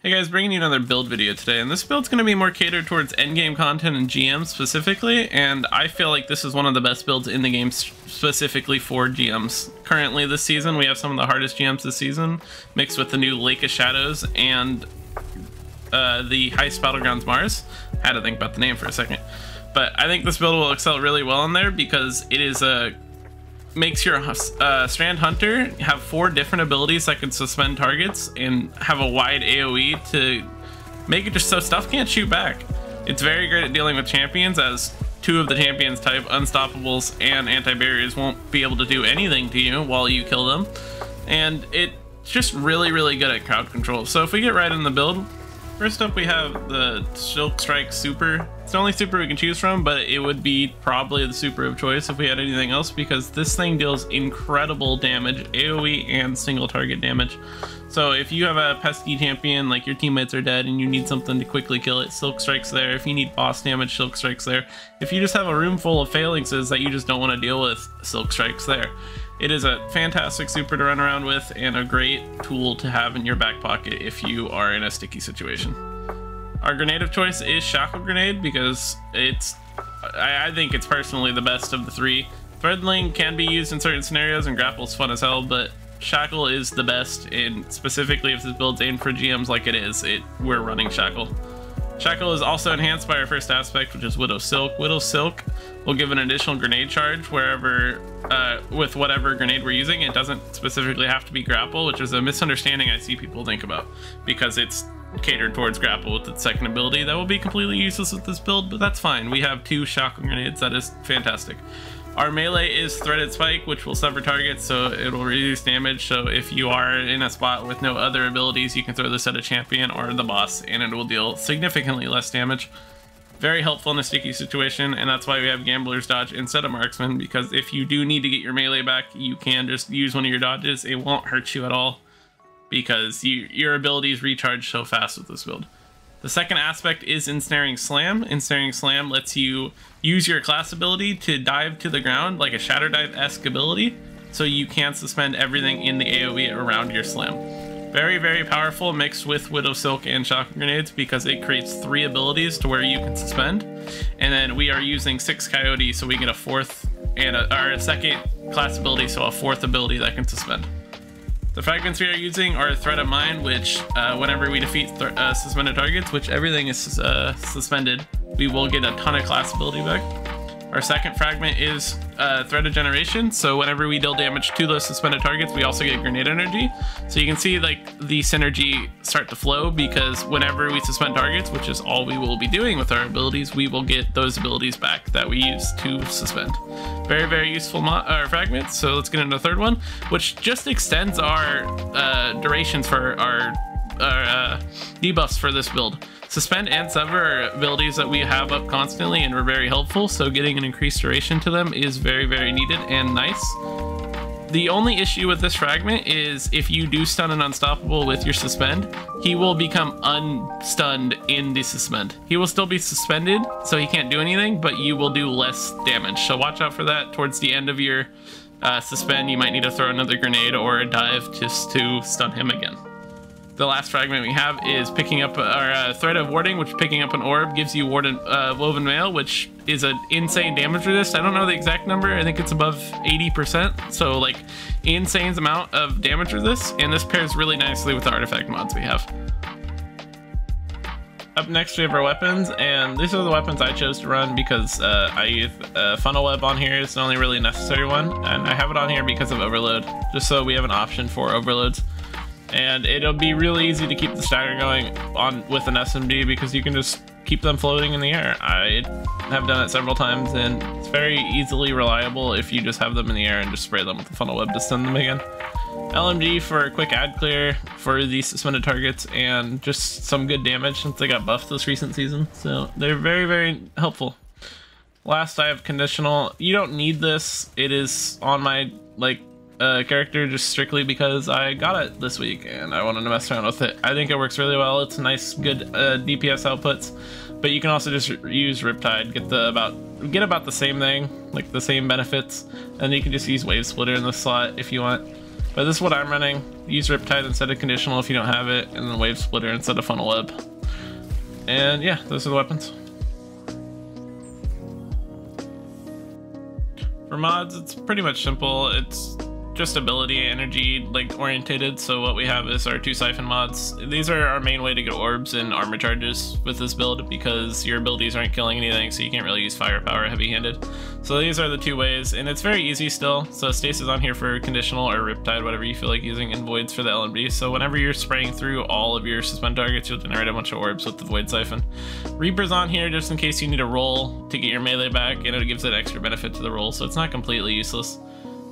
Hey guys, bringing you another build video today, and this build's going to be more catered towards endgame content and GMs specifically, and I feel like this is one of the best builds in the game specifically for GMs. Currently this season, we have some of the hardest GMs this season, mixed with the new Lake of Shadows and uh, the Heist Battlegrounds Mars. had to think about the name for a second. But I think this build will excel really well in there because it is a makes your uh, Strand Hunter have four different abilities that can suspend targets and have a wide AoE to make it just so stuff can't shoot back. It's very great at dealing with champions as two of the champions type, Unstoppables and Anti-Barriers, won't be able to do anything to you while you kill them. And it's just really, really good at crowd control. So if we get right in the build, First up, we have the Silk Strike Super. It's the only super we can choose from, but it would be probably the super of choice if we had anything else because this thing deals incredible damage, AoE and single target damage. So if you have a pesky champion, like your teammates are dead and you need something to quickly kill it, Silk Strike's there. If you need boss damage, Silk Strike's there. If you just have a room full of phalanxes that you just don't want to deal with, Silk Strike's there. It is a fantastic super to run around with and a great tool to have in your back pocket if you are in a sticky situation. Our grenade of choice is Shackle Grenade because it's, I, I think it's personally the best of the three. Threadling can be used in certain scenarios and Grapple's fun as hell, but Shackle is the best, and specifically if this build's aimed for GMs like it is, it we're running Shackle. Shackle is also enhanced by our first aspect, which is Widow Silk. Widow Silk will give an additional grenade charge wherever, uh, with whatever grenade we're using. It doesn't specifically have to be grapple, which is a misunderstanding I see people think about, because it's catered towards grapple with its second ability. That will be completely useless with this build, but that's fine. We have two Shackle grenades. That is fantastic. Our melee is Threaded Spike, which will sever targets, so it'll reduce damage. So if you are in a spot with no other abilities, you can throw this at a champion or the boss, and it will deal significantly less damage. Very helpful in a sticky situation, and that's why we have Gambler's Dodge instead of Marksman, because if you do need to get your melee back, you can just use one of your dodges. It won't hurt you at all, because you, your abilities recharge so fast with this build. The second aspect is Ensnaring Slam. Ensnaring Slam lets you use your class ability to dive to the ground like a Shatter Dive-esque ability, so you can suspend everything in the AoE around your slam. Very, very powerful mixed with Widow Silk and Shackle Grenades because it creates three abilities to where you can suspend. And then we are using Sixth Coyote so we get a fourth and a, or a second class ability, so a fourth ability that can suspend. The fragments we are using are Thread of Mind, which uh, whenever we defeat uh, suspended targets, which everything is uh, suspended, we will get a ton of class ability back. Our second fragment is uh, Thread of Generation, so whenever we deal damage to those suspended targets, we also get Grenade Energy. So you can see like the synergy start to flow because whenever we suspend targets, which is all we will be doing with our abilities, we will get those abilities back that we use to suspend. Very, very useful uh, fragments. So let's get into the third one, which just extends our uh, durations for our, our uh, debuffs for this build. Suspend and Sever are abilities that we have up constantly and are very helpful, so getting an increased duration to them is very, very needed and nice. The only issue with this fragment is if you do stun an unstoppable with your suspend, he will become unstunned in the suspend. He will still be suspended, so he can't do anything, but you will do less damage. So watch out for that towards the end of your uh, suspend. You might need to throw another grenade or a dive just to stun him again. The last fragment we have is picking up our uh, Thread of Warding, which picking up an orb gives you Warden, uh, Woven Mail, which is an insane damage resist. I don't know the exact number. I think it's above 80%. So like insane amount of damage resist. And this pairs really nicely with the artifact mods we have. Up next we have our weapons, and these are the weapons I chose to run because uh, I use uh, Funnel Web on here. It's the only really necessary one, and I have it on here because of Overload, just so we have an option for overloads and it'll be really easy to keep the stagger going on with an SMG because you can just keep them floating in the air. I have done it several times and it's very easily reliable if you just have them in the air and just spray them with the funnel web to send them again. LMG for a quick ad clear for these suspended targets and just some good damage since they got buffed this recent season. So they're very, very helpful. Last, I have conditional. You don't need this. It is on my like uh, character just strictly because I got it this week and I wanted to mess around with it. I think it works really well. It's nice, good uh, DPS outputs, but you can also just use Riptide, get the about get about the same thing, like the same benefits, and you can just use Wave Splitter in the slot if you want. But this is what I'm running. Use Riptide instead of Conditional if you don't have it, and then Wave Splitter instead of Funnel Web. And yeah, those are the weapons. For mods, it's pretty much simple. It's just ability energy like orientated. So what we have is our two siphon mods. These are our main way to get orbs and armor charges with this build because your abilities aren't killing anything so you can't really use firepower heavy handed so these are the two ways and it's very easy still. So stasis on here for conditional or riptide whatever you feel like using and voids for the LMG. so whenever you're spraying through all of your suspend targets you'll generate a bunch of orbs with the void siphon. Reaper's on here just in case you need a roll to get your melee back and it gives it extra benefit to the roll so it's not completely useless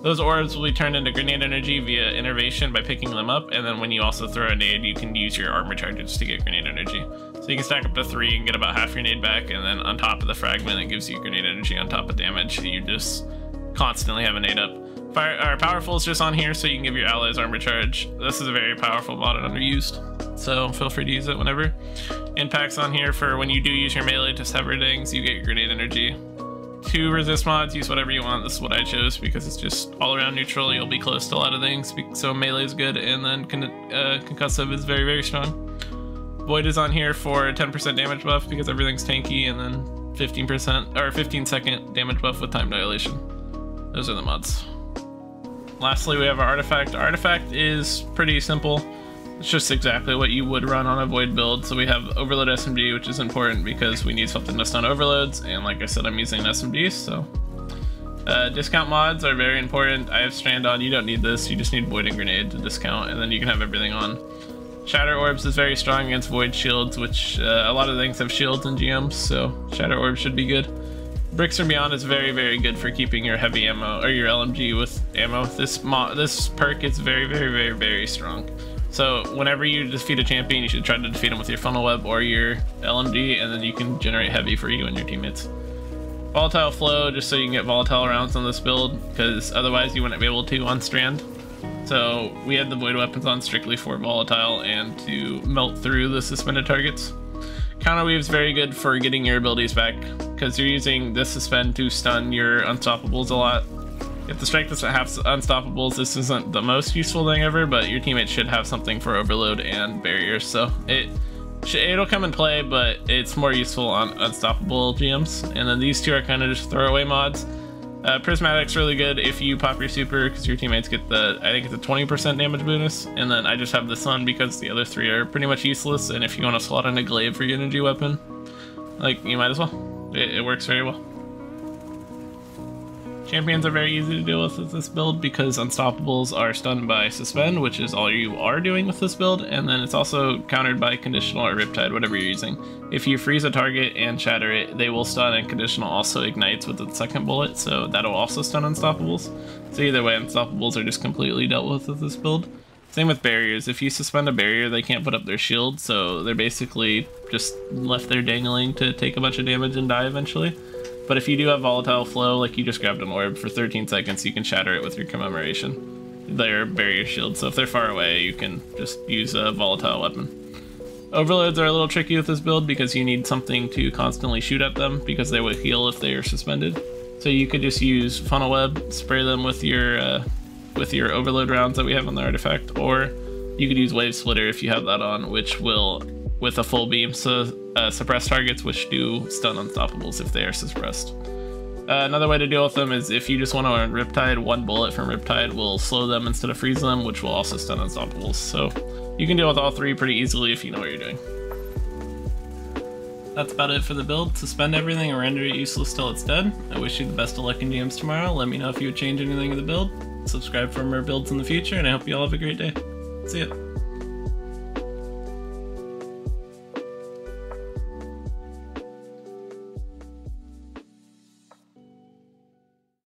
those orbs will be turned into grenade energy via innervation by picking them up, and then when you also throw a nade, you can use your armor charges to get grenade energy. So you can stack up to three and get about half your nade back, and then on top of the fragment, it gives you grenade energy on top of damage. You just constantly have a nade up. Fire, or powerful is just on here, so you can give your allies armor charge. This is a very powerful mod and underused, so feel free to use it whenever. Impacts on here for when you do use your melee to sever things, you get grenade energy two resist mods, use whatever you want. This is what I chose because it's just all around neutral. You'll be close to a lot of things. So melee is good, and then con uh, concussive is very, very strong. Void is on here for 10% damage buff because everything's tanky, and then 15% or 15 second damage buff with time dilation. Those are the mods. Lastly, we have our artifact. Artifact is pretty simple. It's just exactly what you would run on a Void build. So we have Overload SMG, which is important because we need something to stun overloads. And like I said, I'm using SMG, so... Uh, discount mods are very important. I have Strand on. You don't need this. You just need Void and Grenade to discount, and then you can have everything on. Shatter Orbs is very strong against Void Shields, which uh, a lot of things have shields and GMs, so Shatter Orbs should be good. Bricks from Beyond is very, very good for keeping your heavy ammo, or your LMG with ammo. This this perk is very, very, very, very strong. So whenever you defeat a champion, you should try to defeat him with your funnel web or your LMG, and then you can generate heavy for you and your teammates. Volatile flow, just so you can get volatile rounds on this build, because otherwise you wouldn't be able to on strand. So we had the void weapons on strictly for volatile and to melt through the suspended targets. Counter Weave is very good for getting your abilities back, because you're using this suspend to stun your unstoppables a lot. If the strength doesn't have unstoppables, this isn't the most useful thing ever, but your teammates should have something for overload and barriers, so it it'll come in play, but it's more useful on unstoppable GMs. And then these two are kind of just throwaway mods. Uh, Prismatic's really good if you pop your super because your teammates get the, I think it's a 20% damage bonus. And then I just have the Sun because the other three are pretty much useless. And if you want to slot in a Glaive for your energy weapon, like you might as well. It, it works very well. Champions are very easy to deal with with this build because Unstoppables are stunned by Suspend, which is all you are doing with this build, and then it's also countered by Conditional or Riptide, whatever you're using. If you freeze a target and shatter it, they will stun, and Conditional also ignites with the second bullet, so that'll also stun Unstoppables. So either way, Unstoppables are just completely dealt with with this build. Same with barriers. If you suspend a barrier, they can't put up their shield, so they're basically just left there dangling to take a bunch of damage and die eventually. But if you do have volatile flow, like you just grabbed an orb for 13 seconds, you can shatter it with your commemoration. They're barrier shield, so if they're far away, you can just use a volatile weapon. Overloads are a little tricky with this build because you need something to constantly shoot at them because they will heal if they are suspended. So you could just use funnel web, spray them with your uh, with your overload rounds that we have on the artifact, or you could use wave splitter if you have that on, which will with a full beam so uh, suppress targets which do stun unstoppables if they are suppressed. Uh, another way to deal with them is if you just want to Riptide, one bullet from Riptide will slow them instead of freeze them, which will also stun unstoppables. So you can deal with all three pretty easily if you know what you're doing. That's about it for the build. Suspend everything and render it useless till it's dead. I wish you the best of luck in GMs tomorrow. Let me know if you would change anything in the build. Subscribe for more builds in the future, and I hope you all have a great day. See ya.